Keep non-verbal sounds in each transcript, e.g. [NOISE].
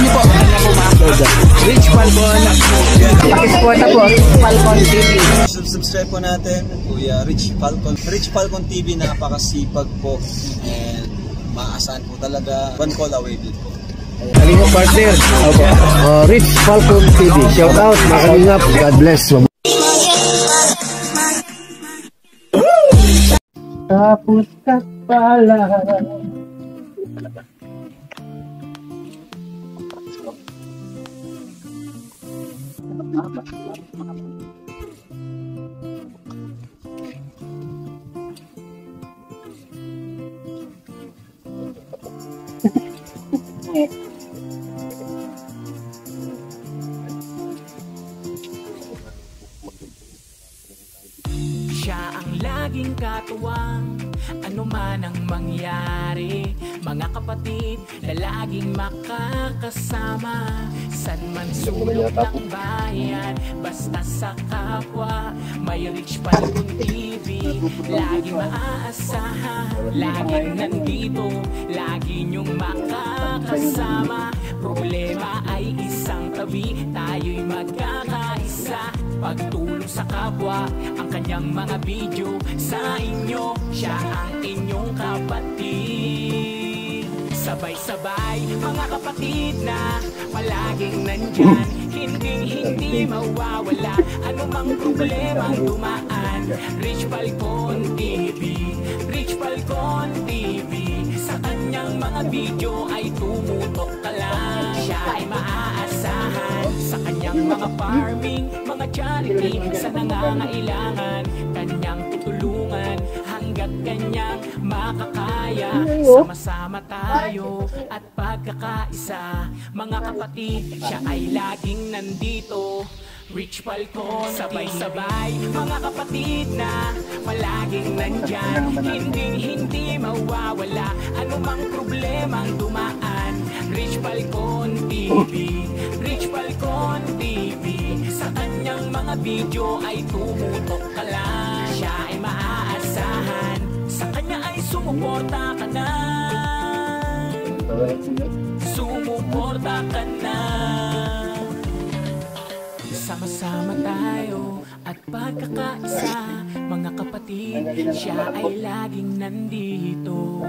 niyo po. Ano? Rich Falcon. Pakisuporta po. Falcon TV. Subscribe po natin, Kuya Rich Falcon. Rich Falcon TV, napakasipag po. And maasahan po talaga. One call away din po. Kalingap partner. Opo. Uh, Rich Falcon TV. Shout out mga kalingap. God bless. Tapos ka pala. Siya ang laging katuwang Ano man ang mangyari Mga kapatid na laging makakasama. San man sulok ng bayan Basta sa kapwa May Rich Palcon TV Laging maaasahan Laging nandito Lagi niyong makakasama. Problema ay isang tabi Tayo'y magkakaisa Pagtulong sa kapwa Ang kanyang mga video Sa inyo Siya ang inyong kapatid. Sabay-sabay Mga kapatid na Palaging nandyan. Hindi hindi mawawala Anumang problema ang dumaan. Rich Falcon TV Rich Falcon TV mga video ay tumutok ka lang. Siya ay maaasahan Sa kanyang mga farming Mga charity Sa nangangailangan. Kanyang tutulungan Hanggat kanyang makakaya. Sama-sama tayo At pagkakaisa. Mga kapatid Siya ay laging nandito Rich Falcon Sabay-sabay. Mga kapatid na Palaging nandyan. Hindi hindi mawawala. Anumang problemang dumaan. Rich Falcon TV Rich Falcon TV Sa kanyang mga video ay tumutok ka lang. Siya ay maaasahan. Sa kanya ay sumuporta ka na. Sumuporta ka na Sama-sama tayo at pagkakaisa. Mga kapatid, siya ay laging nandito.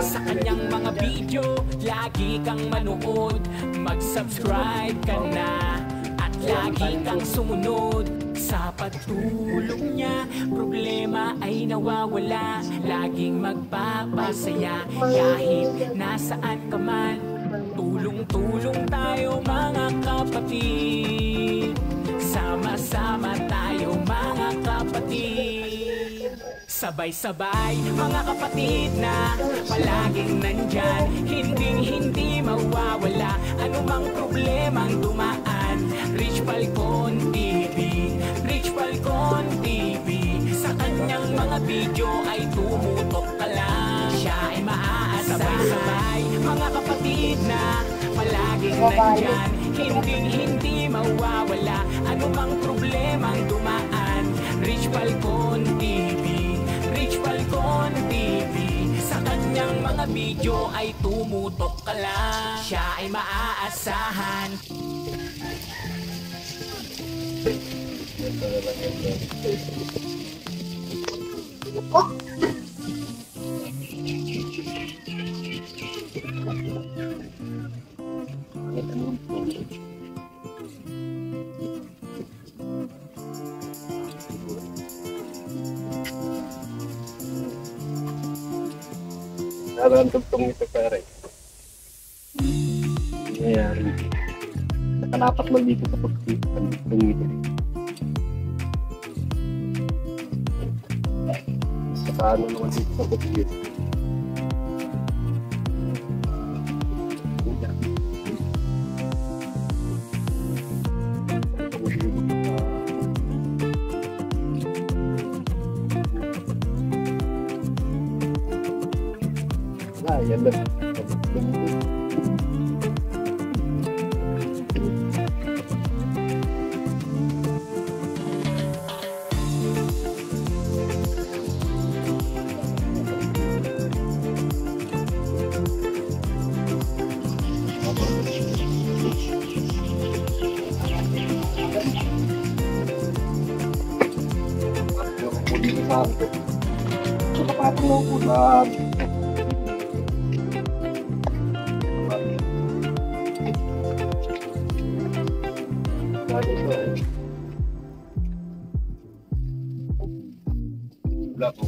Sa kanyang mga video, lagi kang manood. Mag-subscribe ka na at lagi kang sumunod. Sa pagtulong niya, problema ay nawawala. Laging magpapasaya kahit nasaan ka man. Tulong-tulong tayo mga kapatid. Sama-sama tayo mga kapatid. Sabay-sabay mga kapatid na Palaging nandyan. Hindi hindi mawawala Anumang problemang dumaan? Rich Falcon TV Rich Falcon TV Sa kanyang mga video ay tumutok ka lang. Siya ay maaasahan. Sabay-sabay mga kapatid na Palaging nandyan Hindi hindi mawawala. Anumang problemang dumaan? Rich Falcon TV Rich Falcon TV Sa kanyang mga video ay tumutok ka lang. Siya ay maaasahan. Lalo ito pare. Nangyayari. Nakalapat man dito sa pagkita ang tugtong ito. Sa ano naman dito sa pagkita. Nakapatulong po sa Wala po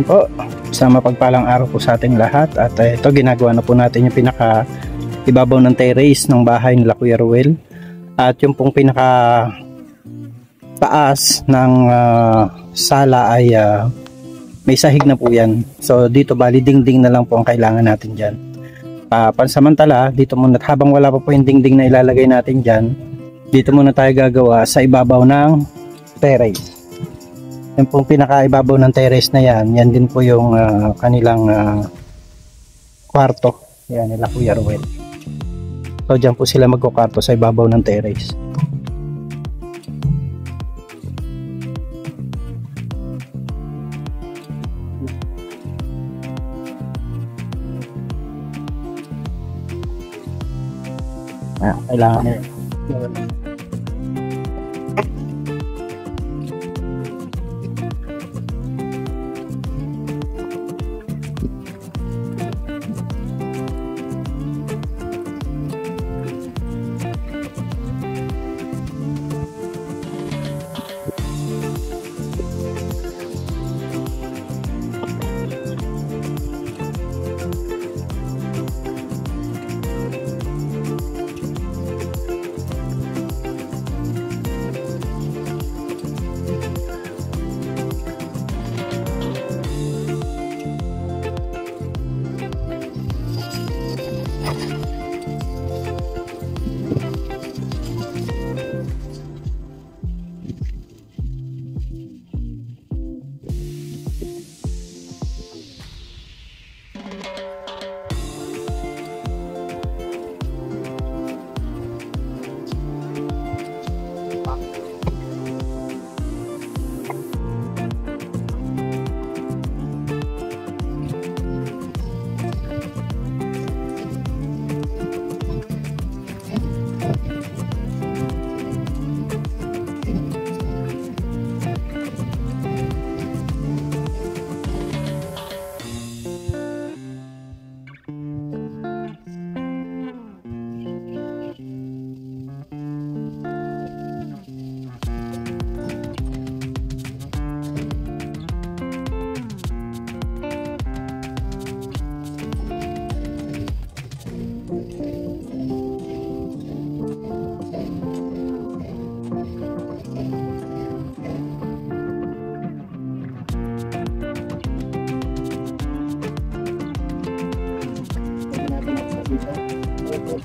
Yan po, sa mapagpalang araw po sa ating lahat at eh, ito ginagawa na po natin yung pinaka ibabaw ng terrace ng bahay nila Kuya Ruel at yung pong pinaka taas ng ah, sala ay ah, may sahig na po yan. So dito bali dingding na lang po ang kailangan natin dyan. Ah, pansamantala, dito muna habang wala pa po yung dingding na ilalagay natin dyan, dito muna tayo gagawa sa ibabaw ng terrace. Yung pong pinakaibabaw ng terrace na yan, yan din po yung ah, kanilang ah, kwarto. Yan nila Kuya Ruel. So dyan po sila magkukwarto sa ibabaw ng terrace. Ah, kailangan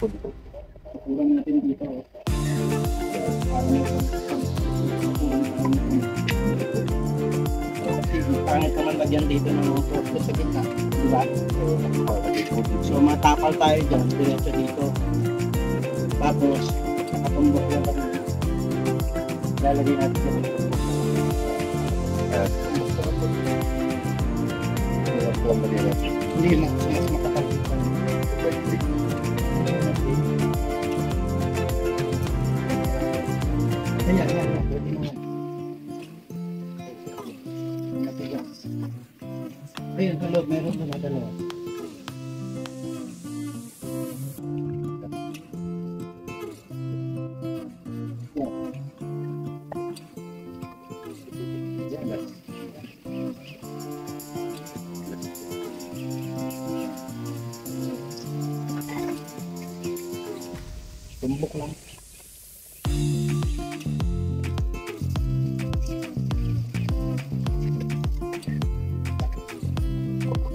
nila. Kulang natin dito. Pangit naman lagyan dito ng photo sa gitna. Diba? So matapal tayo dyan, diretso dito. Tapos, nakatumbok lang kami. Lalagay natin sa dito. Hindi, mas, mas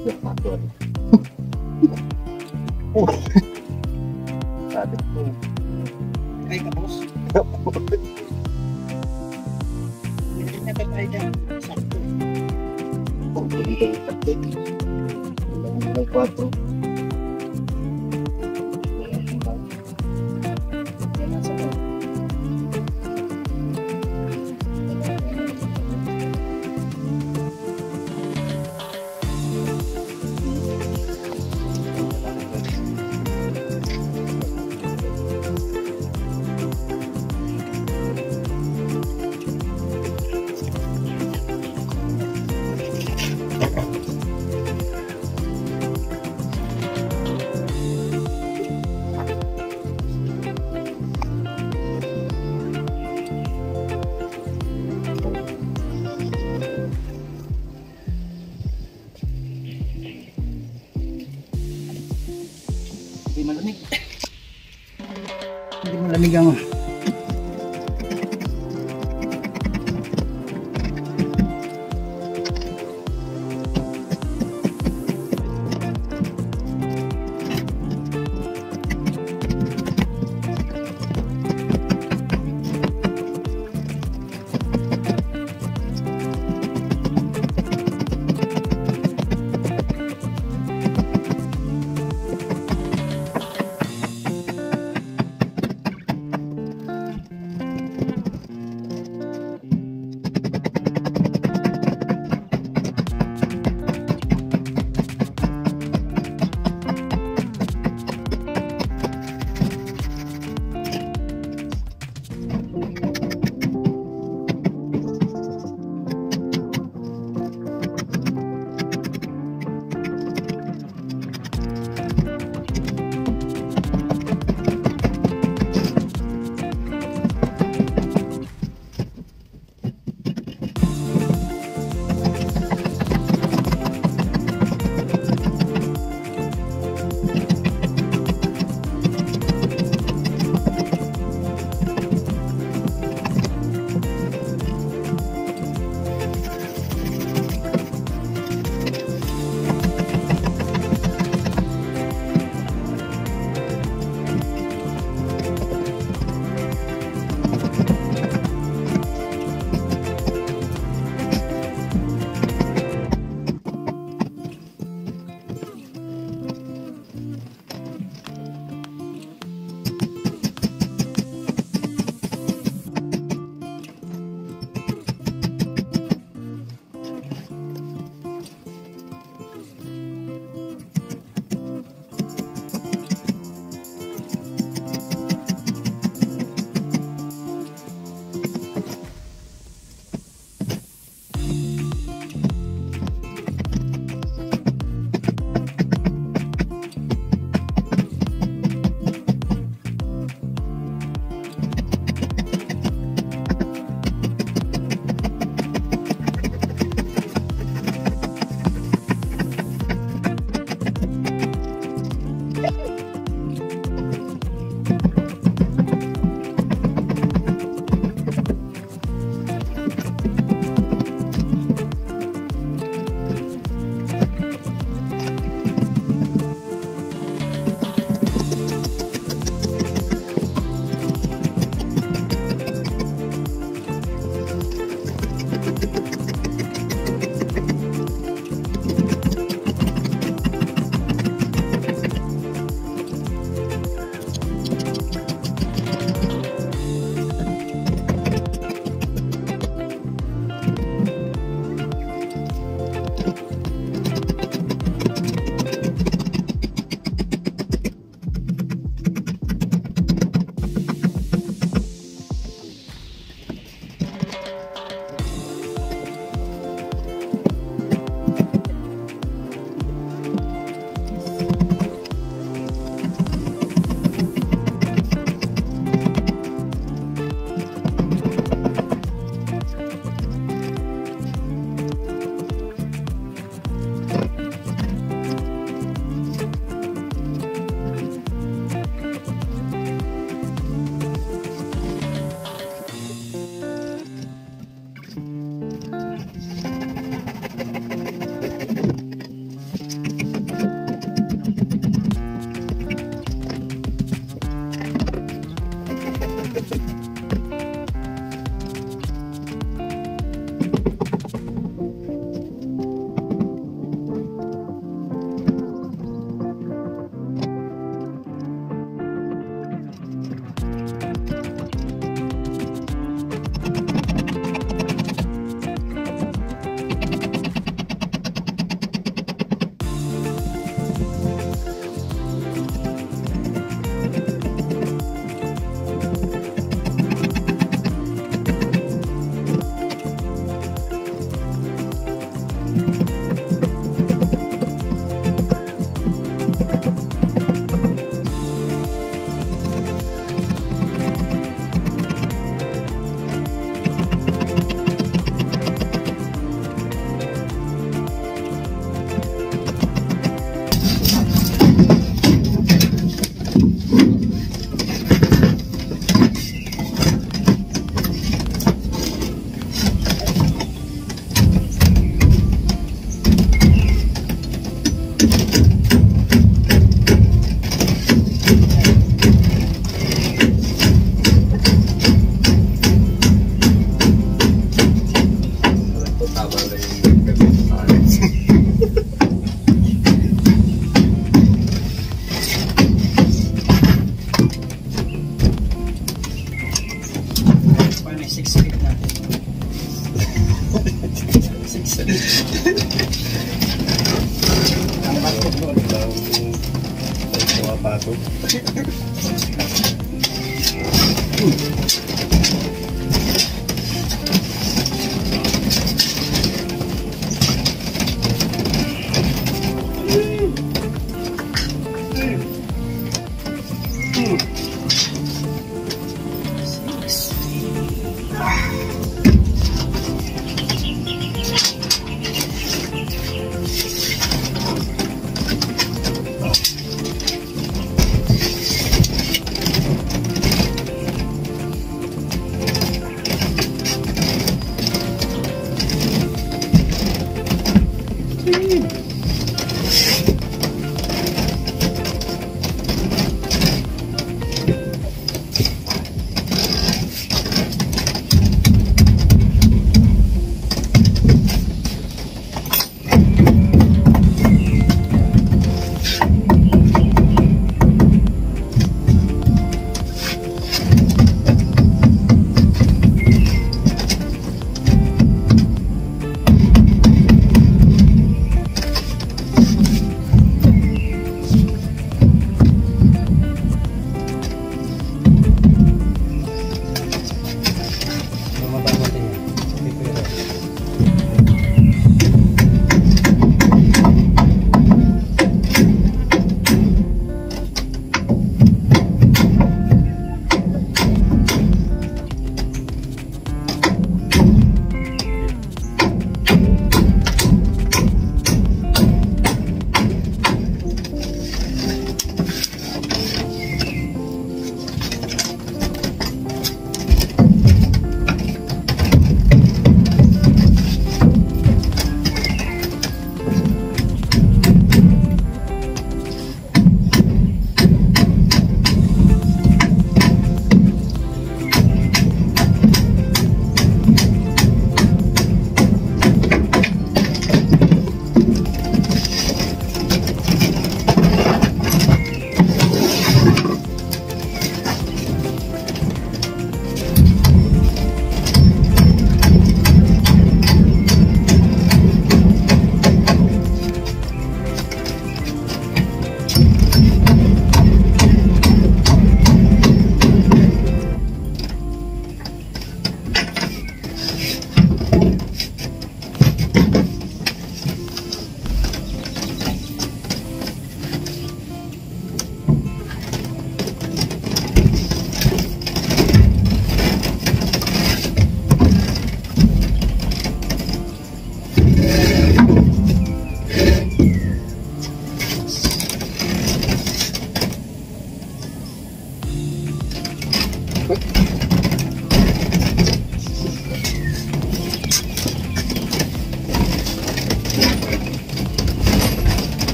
[LAUGHS] Puxa.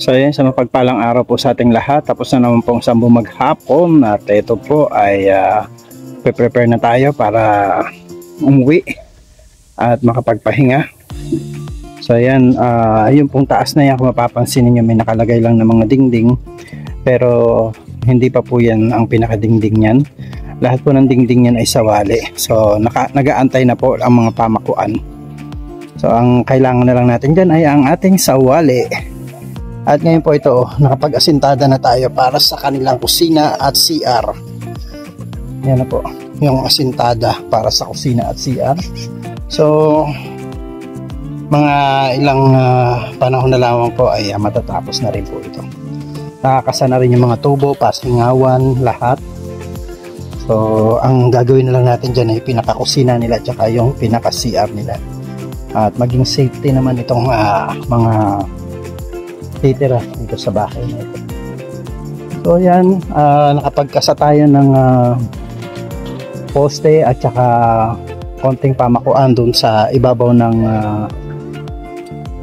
So ayan, sa mapagpalang araw po sa ating lahat. Tapos na naman pong sambu maghapon at ito po ay uh, prepare na tayo para umuwi at makapagpahinga. So ayan, uh, yung pong taas na yan kung mapapansin ninyo may nakalagay lang ng mga dingding pero hindi pa po yan ang pinakadingding niyan. Lahat po ng dingding niyan ay sawali. So naka, nagaantay na po ang mga pamakuan. So ang kailangan na lang natin dyan ay ang ating sawali. At ngayon po ito, oh, nakapag-asintada na tayo para sa kanilang kusina at CR. Yan na po, yung asintada para sa kusina at CR. So, mga ilang uh, panahon na lamang po ay uh, matatapos na rin po ito. Nakakasa na rin yung mga tubo, pasingawan, lahat. So, ang gagawin na lang natin dyan ay pinakakusina nila at saka yung pinaka-CR nila. At maging safety naman itong uh, mga titira dito sa bahay na ito. So yan, uh, nakapagkasa tayo ng uh, poste at saka konting pamakuan dun sa ibabaw ng uh,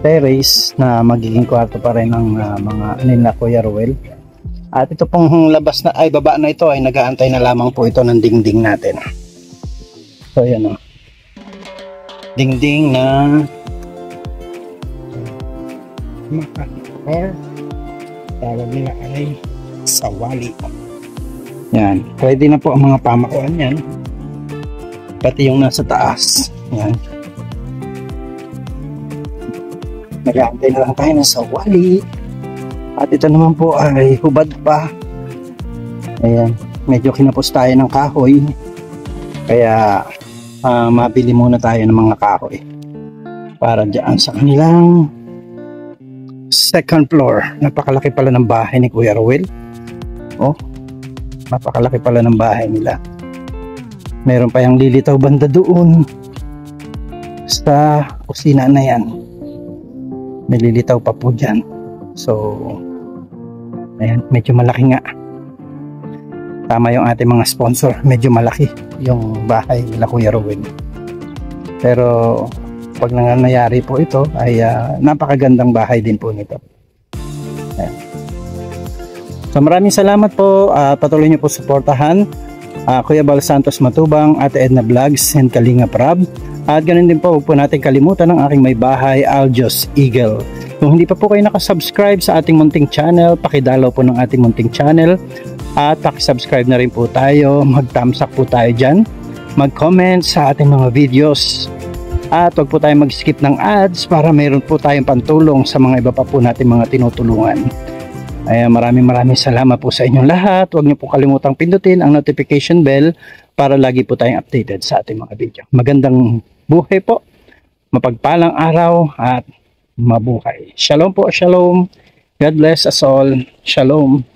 terrace na magiging kwarto pa rin ng uh, mga anin na Kuya Ruel. At ito pong labas na ay baba na ito ay nagaantay na lamang po ito ng dingding natin. So yan. Oh. Dingding na or tawag nila ay sawali. Yan. Pwede na po ang mga pamakuan yan. Pati yung nasa taas. Yan. Nag-aantay na lang tayo ng sawali. At ito naman po ay hubad pa. Ayan. Medyo kinapos tayo ng kahoy. Kaya uh, mabili muna tayo ng mga kahoy. Para dyan sa kanilang second floor. Napakalaki pala ng bahay ni Kuya Rowell. Oh, napakalaki pala ng bahay nila. Meron pa yung lilitaw banda doon sa kusina na yan. May lilitaw pa po dyan. So, ayan, medyo malaki nga. Tama yung ating mga sponsor. Medyo malaki yung bahay nila Kuya Rowell. Pero pag nangyayari po ito ay uh, napakagandang bahay din po nito. Ayan. So maraming salamat po. Uh, patuloy niyo po suportahan uh, Kuya Bal Santos Matubang, Ate Edna Vlogs and Kalinga Prab. At ganun din po, huwag po natin kalimutan ang aking may bahay, Aljos Eagle. Kung hindi pa po kayo nakasubscribe sa ating munting channel, pakidalaw po ng ating munting channel. At pakisubscribe na rin po tayo, mag-thumbs up po tayo dyan. Mag-comment sa ating mga videos at huwag po tayong mag-skip ng ads para mayroon po tayong pantulong sa mga iba pa po natin mga tinutulungan. Ay maraming maraming salamat po sa inyong lahat. Huwag niyo po kalimutang pindutin ang notification bell para lagi po tayong updated sa ating mga video. Magandang buhay po, mapagpalang araw at mabuhay. Shalom po, shalom. God bless us all. Shalom.